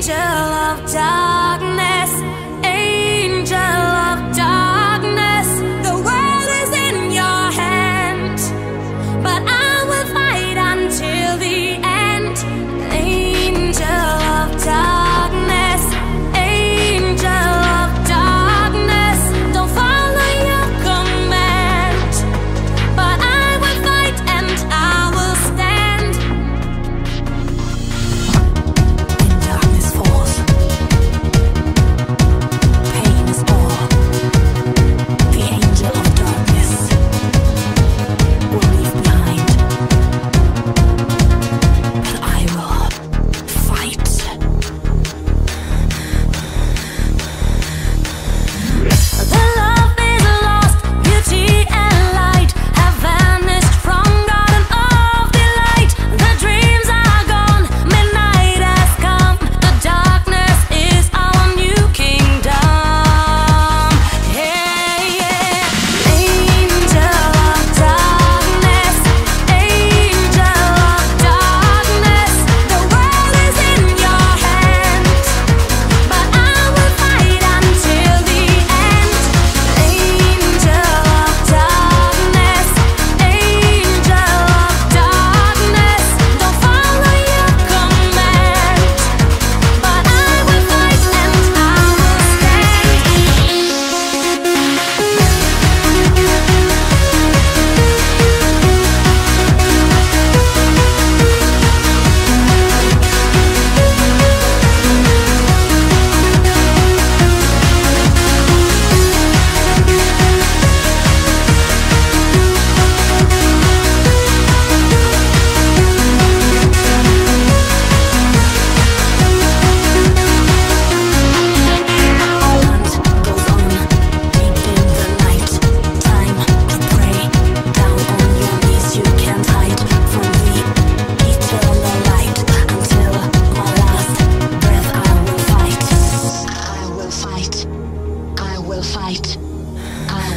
angel of dark.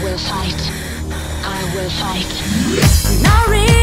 will fight. I will fight. Now